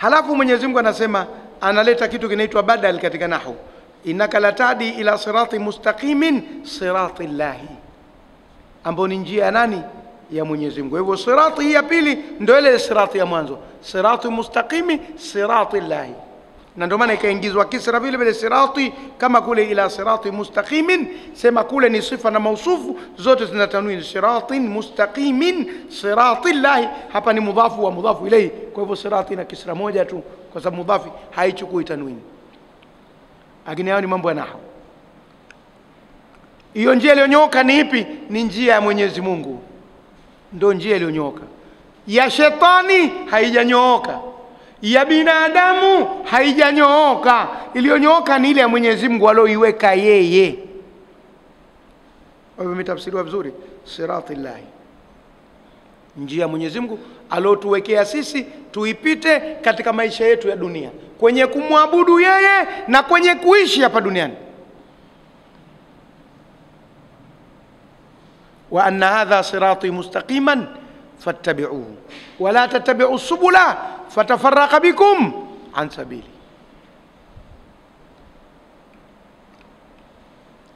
Halafu Mwenyezi Mungu anasema, analeta kitu kinaitwa badal katika nahu, innaka latadi ila sirati mustaqimin sirati llahi, ambayo ni njia ya nani? Ya Mwenyezi Mungu. Hivyo sirati hii ya pili ndio ile sirati ya mwanzo, sirati mustaqimi sirati llahi, na ndio maana ikaingizwa kisra vile vile sirati, kama kule ila sirati mustaqimin, sema kule ni sifa na mausufu zote zina tanwini, siratin sirati llahi, hapa ni mudhafu wa mudhafu ilayhi. Kwa hivyo sirati na kisra moja tu, kwa sababu mudhafi haichukui tanwini, lakini hayo ni mambo ya nahwu. Hiyo njia iliyonyoka ni ipi? Ni njia ya Mwenyezi Mungu, ndio njia iliyonyoka. Ya shetani haijanyooka, ya binadamu haijanyooka. Iliyonyooka ni ile ya Mwenyezi Mungu alioiweka yeye. Imetafsiriwa vizuri, sirati llahi, njia ya Mwenyezi Mungu aliotuwekea sisi tuipite katika maisha yetu ya dunia, kwenye kumwabudu yeye na kwenye kuishi hapa duniani. wa anna hadha sirati mustaqiman fattabi'uhu wala tattabi'u subula fatafarraqa bikum an sabili.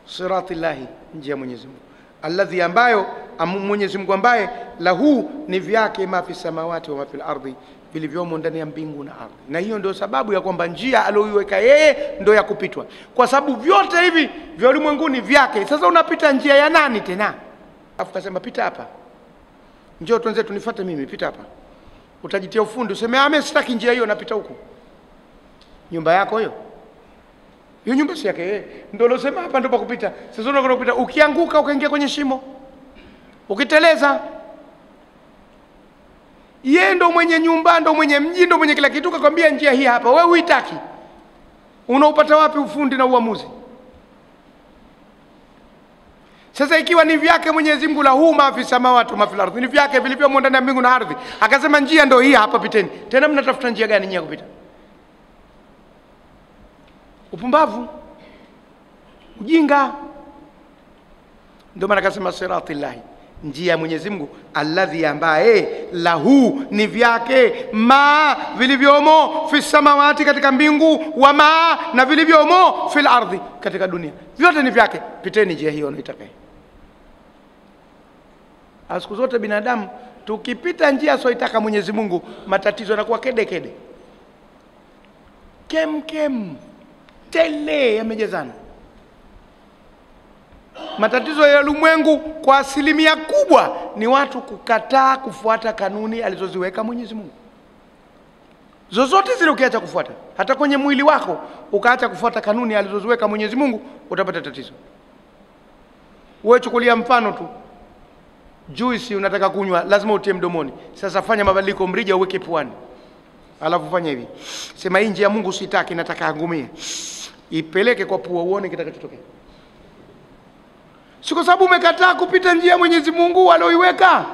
Sirati llahi, njia Mwenyezi Mungu, alladhi, ambayo Mwenyezi Mungu ambaye lahu ni vyake ma fi samawati wa ma lardhi, ardhi, vilivyomo ndani ya mbingu na ardhi. Na hiyo ndio sababu ya kwamba njia aliyoiweka yeye ndo ya kupitwa, kwa sababu vyote hivi vya ulimwenguni vyake. Sasa unapita njia ya nani tena? Afu kasema pita hapa, njoo tuanze, tunifuate mimi, pita hapa. Utajitia ufundi. Useme, ame sitaki njia hiyo, napita huku. Nyumba yako hiyo? Hiyo nyumba si yake yeye, ndio losema hapa ndio pakupita. Sasa unakwenda kupita, ukianguka ukaingia kwenye shimo, ukiteleza, yeye ndo mwenye nyumba, ndo mwenye mji, ndo mwenye kila kitu, kakwambia njia hii hapa, wewe uitaki Unaupata wapi ufundi na uamuzi? Sasa ikiwa ni vyake Mwenyezi Mungu, lahu ma fi samawati wa ma fil ardhi, ni vyake vilivyomo ndani ya mbingu na ardhi, akasema njia ndio hii hapa, piteni. Tena mnatafuta njia gani nyinyi ya kupita? Upumbavu, ujinga. Ndio maana akasema sirati llahi, njia ya Mwenyezi Mungu, alladhi, ambaye lahu ni vyake, ma vilivyomo fi samawati, katika mbingu, wa ma na vilivyomo fil ardhi, katika dunia, vyote ni vyake. Piteni njia hiyo unaitaka. Siku zote binadamu tukipita njia asioitaka Mwenyezi Mungu, matatizo yanakuwa kede kede, kem kem tele yamejazana. Matatizo ya ulimwengu kwa asilimia kubwa ni watu kukataa kufuata kanuni alizoziweka Mwenyezi Mungu, zozote zile. Ukiacha kufuata, hata kwenye mwili wako ukaacha kufuata kanuni alizoziweka Mwenyezi Mungu, utapata tatizo. Wewe chukulia mfano tu, juisi unataka kunywa, lazima utie mdomoni. Sasa fanya mabadiliko, mrija uweke puani, alafu fanya hivi, sema hii njia ya Mungu sitaki, nataka angumie ipeleke kwa pua uone kitakachotokea. Si kwa sababu umekataa kupita njia ya Mwenyezi Mungu alioiweka.